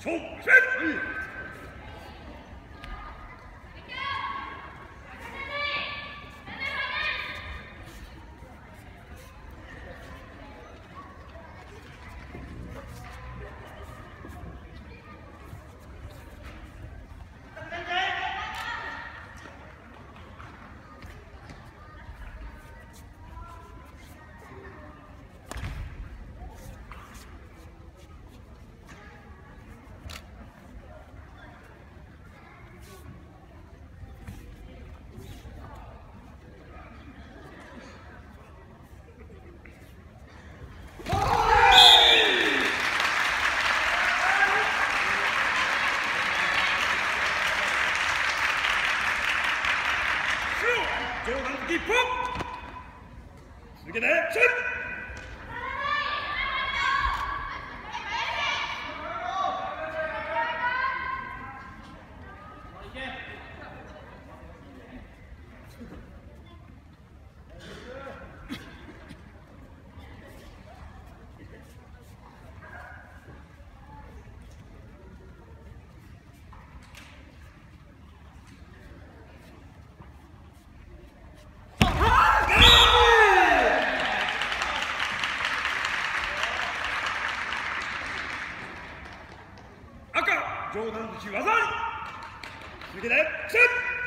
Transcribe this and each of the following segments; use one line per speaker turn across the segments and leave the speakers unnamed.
手伸続けてシュッ赤上段突き技あり続けてシュッ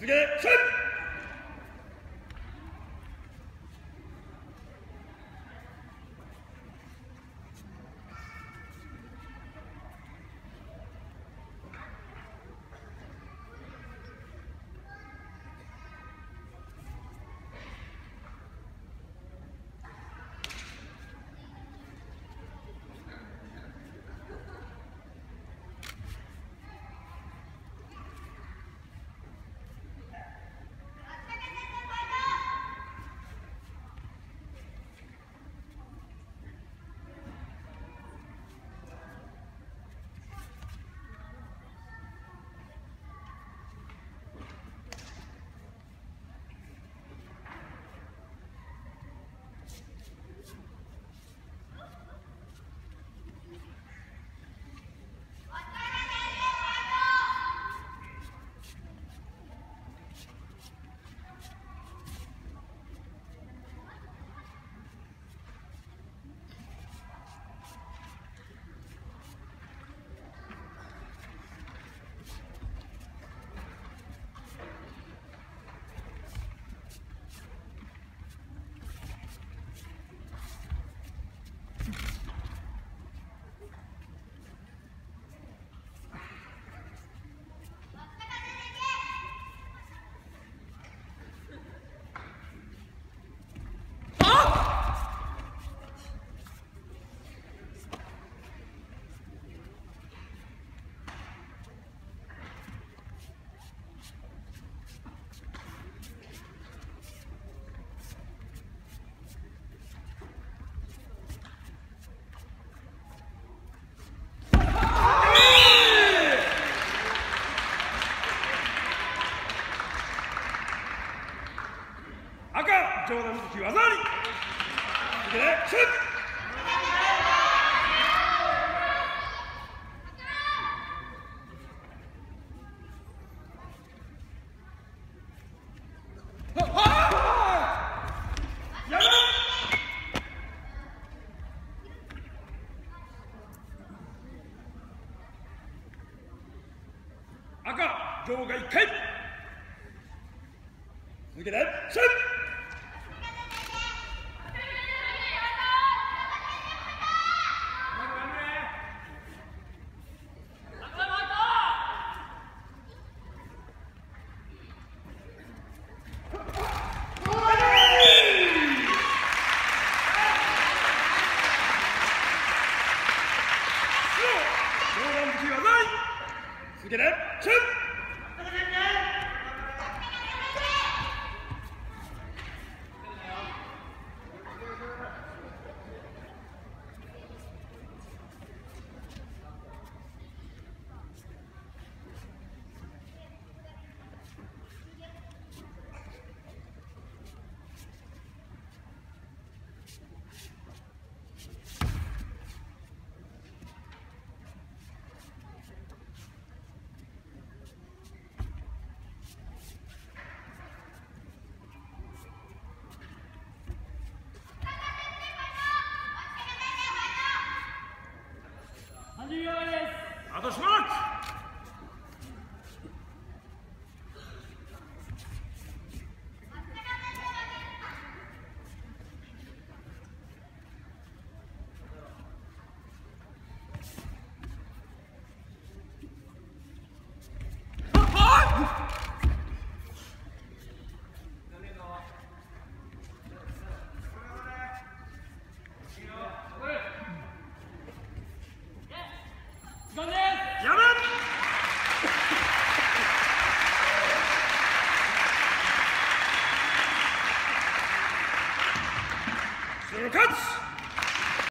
続けシュッ上段突き技あり続けてシュッ赤場外1回。続けてシュッ。け